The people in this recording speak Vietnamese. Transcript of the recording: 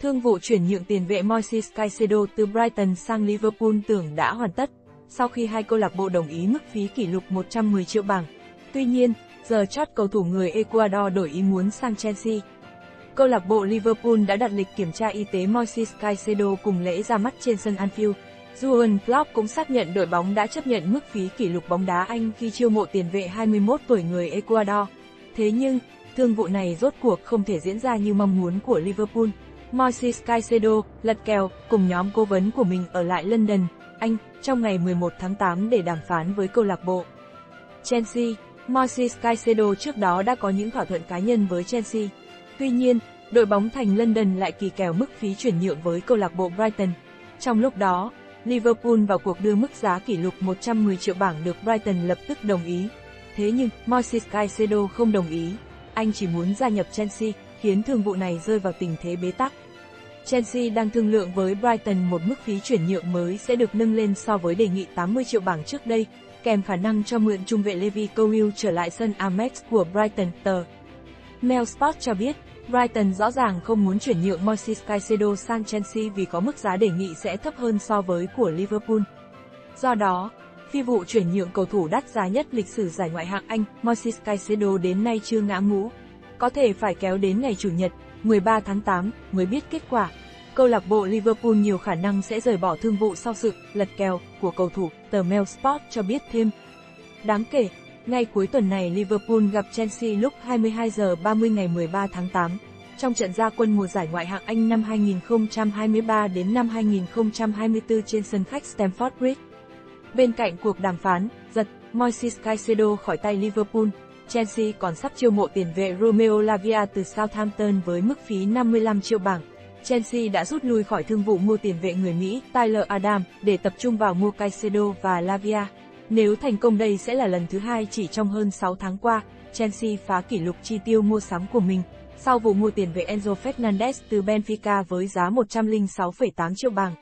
Thương vụ chuyển nhượng tiền vệ Moises Caicedo từ Brighton sang Liverpool tưởng đã hoàn tất, sau khi hai câu lạc bộ đồng ý mức phí kỷ lục 110 triệu bảng. Tuy nhiên, giờ chót cầu thủ người Ecuador đổi ý muốn sang Chelsea. Câu lạc bộ Liverpool đã đặt lịch kiểm tra y tế Moises Caicedo cùng lễ ra mắt trên sân Anfield. Jurgen Klopp cũng xác nhận đội bóng đã chấp nhận mức phí kỷ lục bóng đá Anh khi chiêu mộ tiền vệ 21 tuổi người Ecuador. Thế nhưng, thương vụ này rốt cuộc không thể diễn ra như mong muốn của Liverpool. Moises Caicedo, lật kèo, cùng nhóm cố vấn của mình ở lại London, Anh, trong ngày 11 tháng 8 để đàm phán với câu lạc bộ. Chelsea, Moises Caicedo trước đó đã có những thỏa thuận cá nhân với Chelsea. Tuy nhiên, đội bóng thành London lại kỳ kèo mức phí chuyển nhượng với câu lạc bộ Brighton. Trong lúc đó, Liverpool vào cuộc đưa mức giá kỷ lục 110 triệu bảng được Brighton lập tức đồng ý. Thế nhưng, Moises Caicedo không đồng ý. Anh chỉ muốn gia nhập Chelsea, khiến thương vụ này rơi vào tình thế bế tắc. Chelsea đang thương lượng với Brighton một mức phí chuyển nhượng mới sẽ được nâng lên so với đề nghị 80 triệu bảng trước đây, kèm khả năng cho mượn trung vệ Levi Colwill trở lại sân Amex của Brighton. Tờ Mail Sport cho biết, Brighton rõ ràng không muốn chuyển nhượng Moises Caicedo sang Chelsea vì có mức giá đề nghị sẽ thấp hơn so với của Liverpool. Do đó, phi vụ chuyển nhượng cầu thủ đắt giá nhất lịch sử giải ngoại hạng Anh, Moises Caicedo đến nay chưa ngã ngũ. Có thể phải kéo đến ngày Chủ nhật, 13 tháng 8, mới biết kết quả. Câu lạc bộ Liverpool nhiều khả năng sẽ rời bỏ thương vụ sau sự lật kèo của cầu thủ, tờ Mail Sport cho biết thêm. Đáng kể, ngay cuối tuần này Liverpool gặp Chelsea lúc 22 giờ 30 ngày 13 tháng 8. Trong trận gia quân mùa giải ngoại hạng Anh năm 2023 đến năm 2024 trên sân khách Stamford Bridge. Bên cạnh cuộc đàm phán, giật Moises Caicedo khỏi tay Liverpool, Chelsea còn sắp chiêu mộ tiền vệ Romeo Lavia từ Southampton với mức phí 55 triệu bảng. Chelsea đã rút lui khỏi thương vụ mua tiền vệ người Mỹ Tyler Adam để tập trung vào mua Caicedo và Lavia. Nếu thành công đây sẽ là lần thứ hai chỉ trong hơn 6 tháng qua, Chelsea phá kỷ lục chi tiêu mua sắm của mình, sau vụ mua tiền vệ Enzo Fernandez từ Benfica với giá 106,8 triệu bảng.